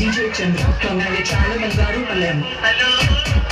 DJ Chandra, Tongali Channel, Bangaru Palam. Hello.